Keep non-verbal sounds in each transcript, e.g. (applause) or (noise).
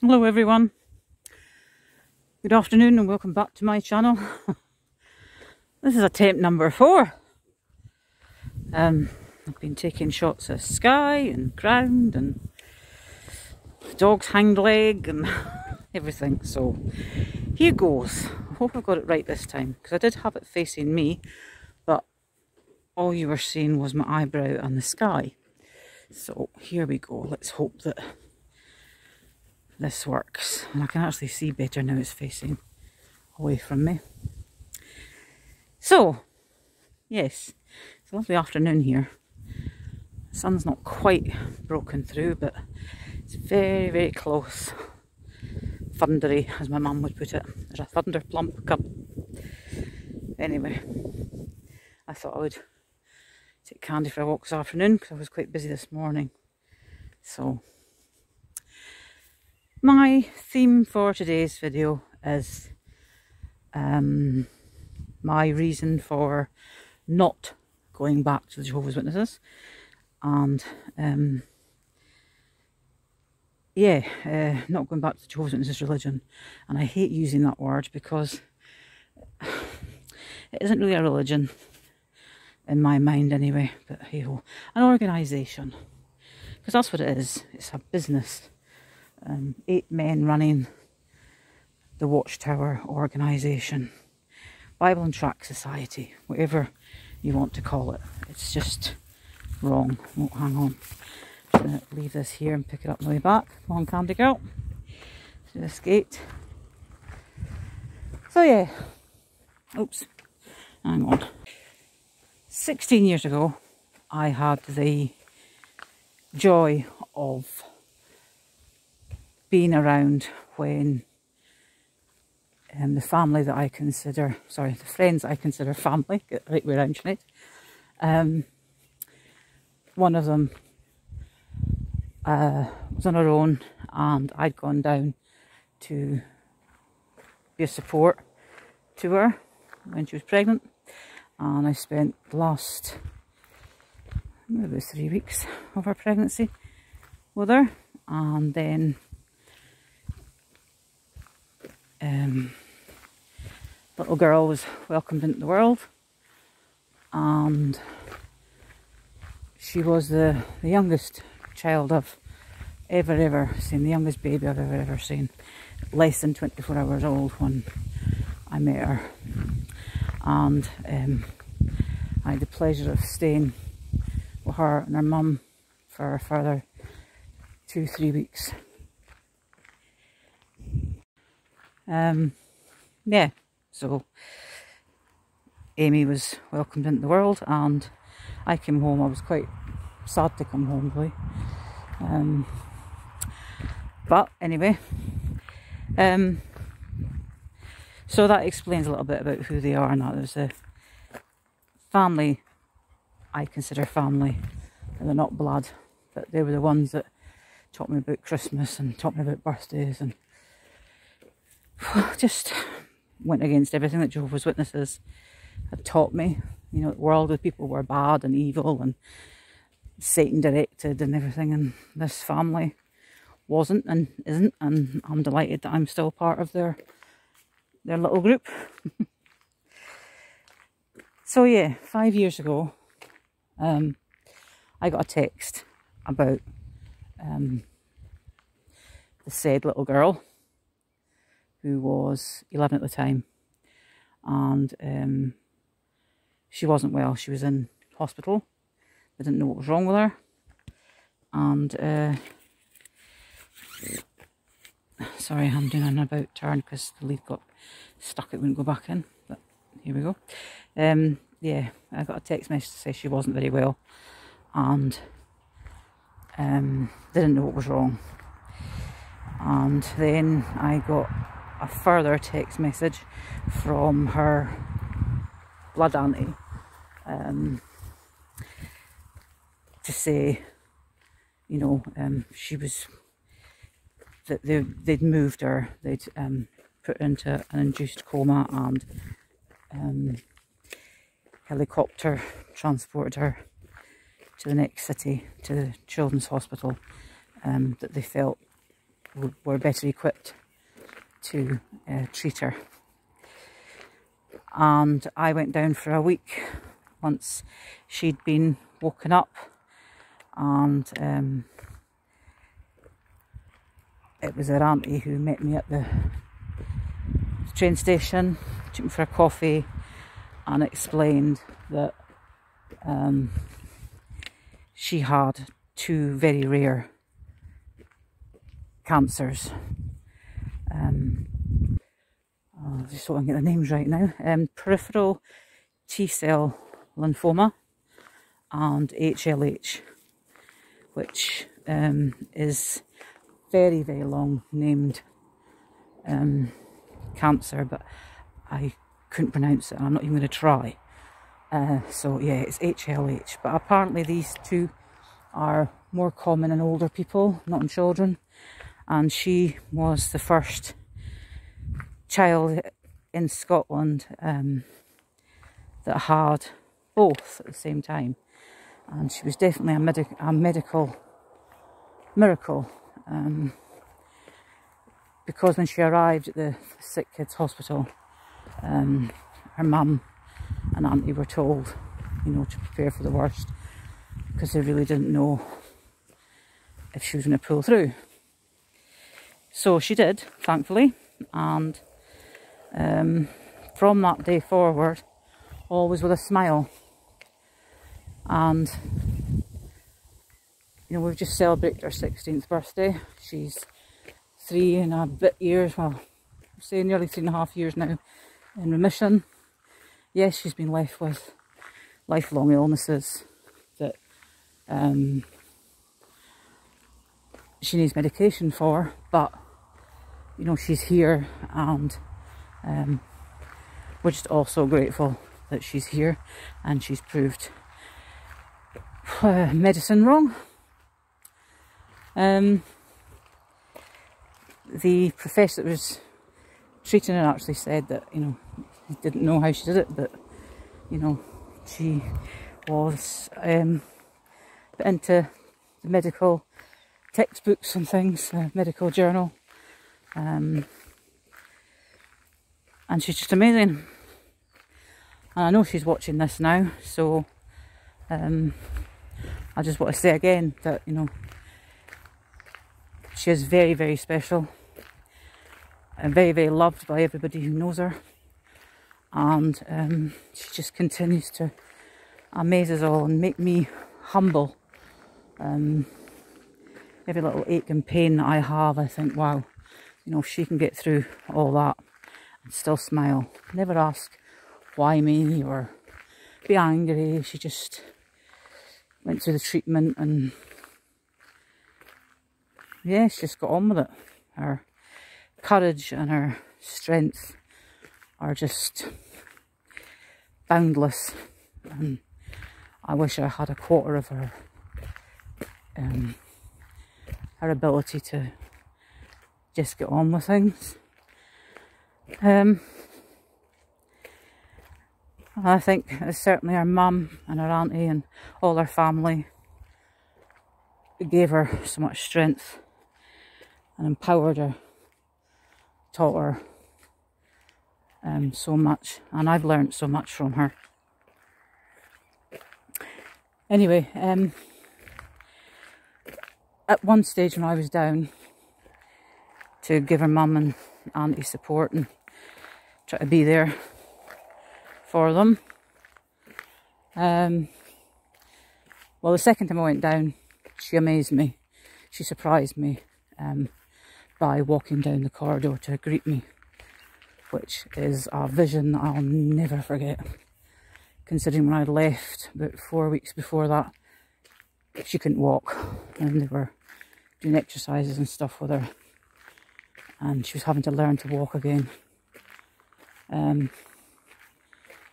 Hello everyone. Good afternoon and welcome back to my channel. (laughs) this is attempt number four. Um, I've been taking shots of sky and ground and dog's hind leg and (laughs) everything. So here goes. I hope I got it right this time because I did have it facing me but all you were seeing was my eyebrow and the sky. So here we go. Let's hope that this works. And I can actually see better now it's facing away from me. So, yes, it's a lovely afternoon here. The sun's not quite broken through, but it's very, very close. Thundery, as my mum would put it. There's a thunder plump come. Anyway, I thought I would take Candy for a walk this afternoon because I was quite busy this morning. So, my theme for today's video is um, my reason for not going back to the Jehovah's Witnesses and um, yeah, uh, not going back to the Jehovah's Witnesses religion. And I hate using that word because (sighs) it isn't really a religion in my mind anyway, but hey ho, an organisation. Because that's what it is, it's a business um, eight men running the Watchtower organisation, Bible and Tract Society, whatever you want to call it. It's just wrong. Oh, hang on. I'm going to leave this here and pick it up on the way back. Come on, Candy Girl. Through this gate. So yeah. Oops. Hang on. 16 years ago, I had the joy of being around when um, the family that I consider, sorry, the friends I consider family, (laughs) right way around tonight. Um, one of them uh, was on her own and I'd gone down to be a support to her when she was pregnant and I spent the last maybe three weeks of her pregnancy with her and then um, little girl was welcomed into the world and she was the, the youngest child I've ever ever seen, the youngest baby I've ever ever seen. Less than 24 hours old when I met her and um, I had the pleasure of staying with her and her mum for a further two, three weeks. Um, yeah, so Amy was welcomed into the world and I came home. I was quite sad to come home, really. Um, but anyway, um, so that explains a little bit about who they are and that. There's a family I consider family. They're not blood, but they were the ones that taught me about Christmas and taught me about birthdays and (sighs) just went against everything that Jehovah's Witnesses had taught me. You know, the world of people were bad and evil and Satan directed and everything, and this family wasn't and isn't, and I'm delighted that I'm still part of their their little group. (laughs) so yeah, five years ago, um, I got a text about um, the said little girl who was 11 at the time. And um, she wasn't well. She was in hospital. They didn't know what was wrong with her. And, uh, sorry, I'm doing an about turn because the lead got stuck. It wouldn't go back in. But here we go. Um, yeah, I got a text message to say she wasn't very well. And um, they didn't know what was wrong. And then I got a further text message from her blood auntie um, to say, you know, um, she was that they they'd moved her, they'd um, put her into an induced coma and um, helicopter transported her to the next city, to the children's hospital, um, that they felt were better equipped to uh, treat her. And I went down for a week once she'd been woken up and um, it was her auntie who met me at the train station, took me for a coffee and explained that um, she had two very rare cancers. Um, oh, just so I get the names right now. Um, peripheral T cell lymphoma and HLH, which um, is very, very long named um, cancer, but I couldn't pronounce it and I'm not even going to try. Uh, so yeah, it's HLH. But apparently these two are more common in older people, not in children. And she was the first child in Scotland um, that had both at the same time. And she was definitely a, medic a medical miracle. Um, because when she arrived at the sick kids hospital, um, her mum and auntie were told, you know, to prepare for the worst because they really didn't know if she was going to pull through. So she did, thankfully, and um, from that day forward, always with a smile. And, you know, we've just celebrated her 16th birthday. She's three and a bit years, well, I'd saying nearly three and a half years now in remission. Yes, she's been left with lifelong illnesses that um, she needs medication for, but you know, she's here and um, we're just all so grateful that she's here and she's proved uh, medicine wrong. Um, the professor that was treating her actually said that, you know, he didn't know how she did it, but, you know, she was um, into the medical textbooks and things, uh, medical journal. Um, and she's just amazing. And I know she's watching this now, so um, I just want to say again that, you know, she is very, very special and very, very loved by everybody who knows her. And um, she just continues to amaze us all and make me humble. Um, every little ache and pain that I have, I think, wow, you know, she can get through all that and still smile. Never ask why me or be angry. She just went through the treatment and yeah, she just got on with it. Her courage and her strength are just boundless. And I wish I had a quarter of her um, her ability to just get on with things. Um, I think certainly her mum and her auntie and all her family gave her so much strength and empowered her taught her um, so much and I've learned so much from her. Anyway, um, at one stage when I was down to give her mum and auntie support and try to be there for them. Um, well, the second time I went down, she amazed me. She surprised me. Um, by walking down the corridor to greet me, which is a vision I'll never forget. Considering when I left about four weeks before that, she couldn't walk and they were doing exercises and stuff with her and she was having to learn to walk again. Um,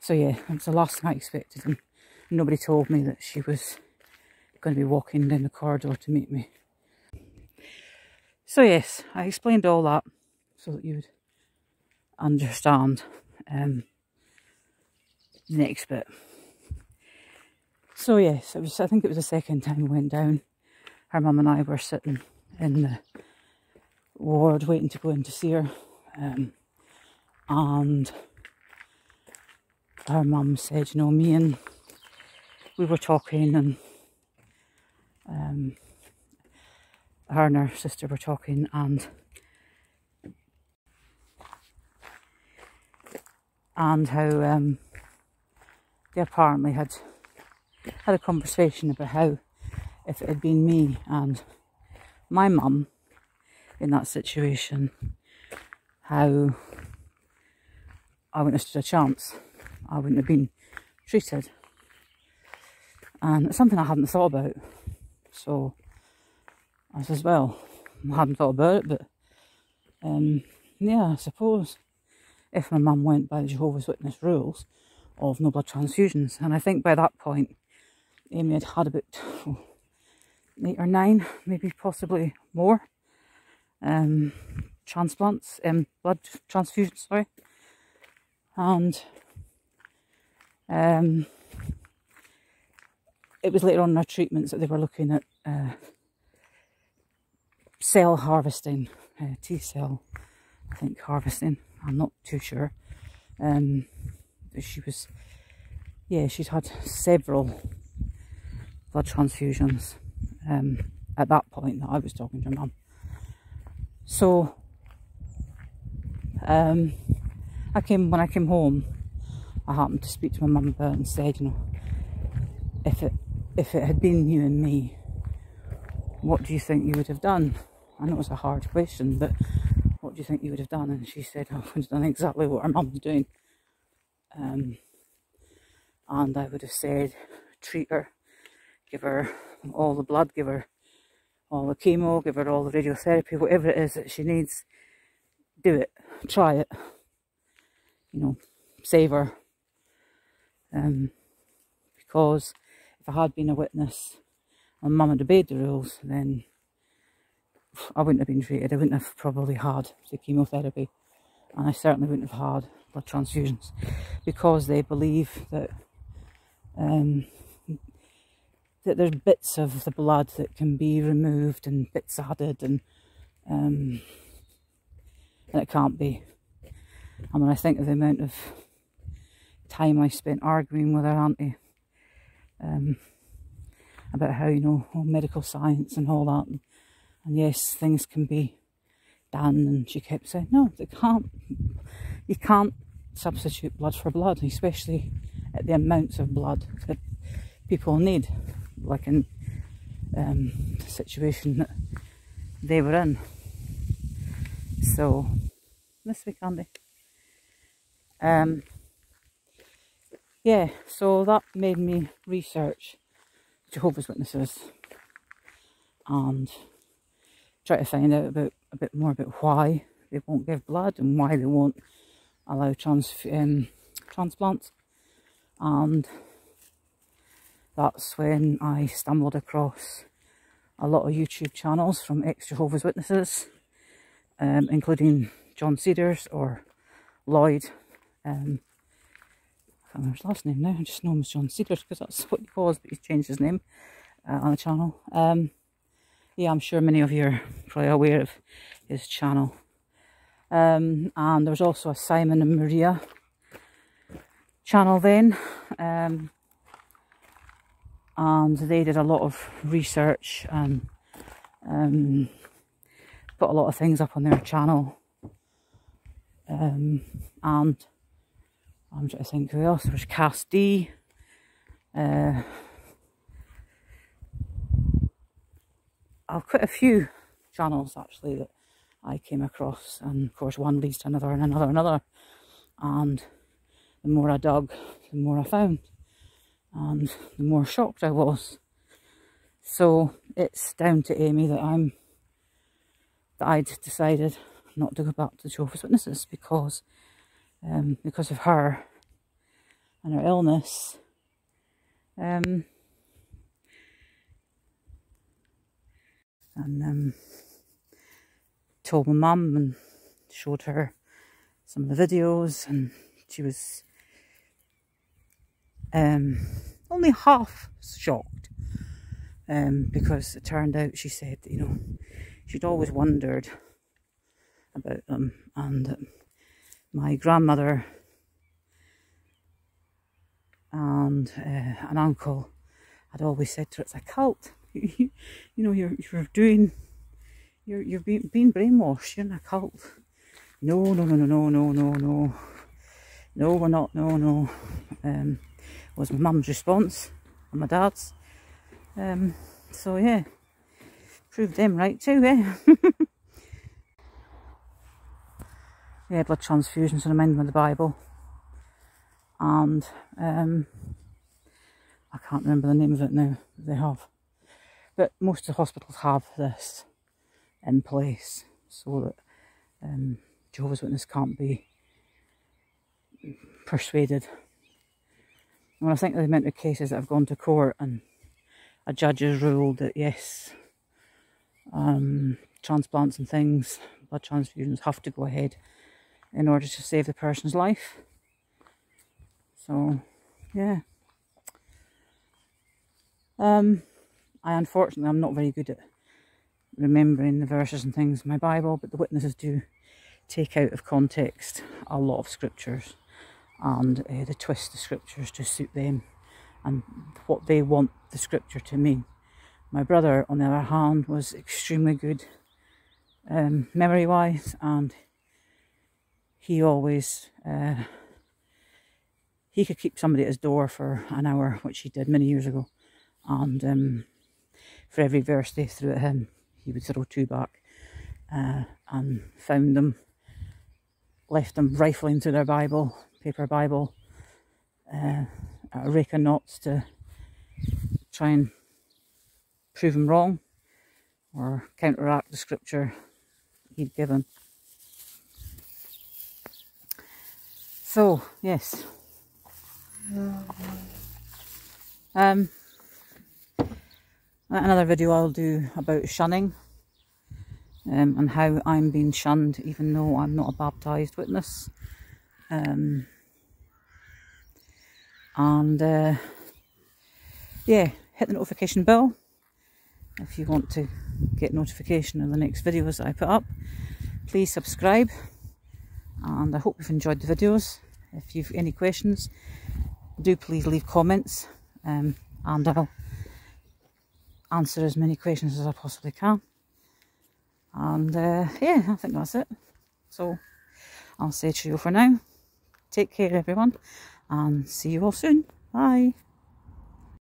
so yeah, it's the last thing I expected and nobody told me that she was going to be walking down the corridor to meet me. So yes, I explained all that so that you would understand um, the next bit. So yes, it was. I think it was the second time we went down. Her mum and I were sitting in the ward waiting to go in to see her. Um, and her mum said, you know, me and we were talking and um, her and her sister were talking and and how um, they apparently had had a conversation about how if it had been me and my mum in that situation, how I wouldn't have stood a chance. I wouldn't have been treated. And it's something I hadn't thought about. So I says, well, I hadn't thought about it, but um, yeah, I suppose if my mum went by the Jehovah's Witness rules of no blood transfusions. And I think by that point, Amy had had about oh, eight or nine, maybe possibly more, um, transplants, um, blood transfusions, sorry. And um, it was later on in our treatments that they were looking at uh, cell harvesting, uh, T cell, I think, harvesting. I'm not too sure. Um, she was, yeah, she'd had several blood transfusions um, at that point that I was talking to her mum. So, um, I came, when I came home, I happened to speak to my mum about it and said, you know, if it, if it had been you and me, what do you think you would have done? I know it's a hard question, but what do you think you would have done? And she said, I would have done exactly what her mum was doing. Um, and I would have said, treat her, give her all the blood, give her all the chemo, give her all the radiotherapy, whatever it is that she needs, do it, try it, you know, save her. Um, because if I had been a witness and mum had obeyed the rules, then I wouldn't have been treated. I wouldn't have probably had the chemotherapy. And I certainly wouldn't have had blood transfusions because they believe that um, that there's bits of the blood that can be removed and bits added and um, and it can't be. And when I think of the amount of time I spent arguing with her auntie um, about how, you know, medical science and all that, and and yes, things can be done. And she kept saying, no, they can't. You can't substitute blood for blood, especially at the amounts of blood that people need, like in um, situation that they were in. So, this week, Andy. Um, yeah, so that made me research Jehovah's Witnesses and try to find out about a bit more about why they won't give blood and why they won't allow trans um, transplants and that's when I stumbled across a lot of YouTube channels from ex-Jehovah's Witnesses um, including John Cedars or Lloyd um, I can't remember his last name now, I just know him as John Cedars because that's what he was but he's changed his name uh, on the channel um, yeah, I'm sure many of you are probably aware of his channel. Um, and there was also a Simon and Maria channel then. Um, and they did a lot of research and um, put a lot of things up on their channel. Um, and I'm trying to think who else. There was Cass D. Uh, I've quite a few channels actually that I came across and of course one leads to another and another and another and the more I dug the more I found and the more shocked I was. So it's down to Amy that I'm that I'd decided not to go back to the Jehovah's Witnesses because um, because of her and her illness. Um, and um, told my mum and showed her some of the videos and she was um, only half shocked um, because it turned out she said you know she'd always wondered about them. And my grandmother and uh, an uncle had always said to her, it's a cult. (laughs) you know, you're, you're doing, you're, you're being, being brainwashed, you're in a cult. No, no, no, no, no, no, no, no. No, we're not, no, no. Um, was my mum's response and my dad's. Um, so yeah, proved them right too, eh? (laughs) yeah, blood transfusions and amendment of the Bible. And um, I can't remember the name of it now, they have. But most of the hospitals have this in place so that um, Jehovah's Witness can't be persuaded. When I think of the amount of cases that have gone to court and a judge has ruled that yes, um, transplants and things, blood transfusions have to go ahead in order to save the person's life. So, yeah. Um, I unfortunately I'm not very good at remembering the verses and things in my Bible, but the witnesses do take out of context a lot of scriptures and uh, they twist the scriptures to suit them and what they want the scripture to mean. My brother, on the other hand, was extremely good um, memory wise and he always uh, he could keep somebody at his door for an hour, which he did many years ago. And um, for every verse they threw at him, he would throw two back uh, and found them, left them rifling through their Bible, paper Bible, uh, a rake of knots to try and prove him wrong or counteract the scripture he'd given. So, yes. Um, another video I'll do about shunning um, and how I'm being shunned even though I'm not a baptised witness. Um, and uh, yeah, hit the notification bell if you want to get notification of the next videos that I put up. Please subscribe and I hope you've enjoyed the videos. If you've any questions, do please leave comments um, and I'll answer as many questions as I possibly can. And uh, yeah, I think that's it. So I'll say cheerio for now. Take care everyone and see you all soon. Bye.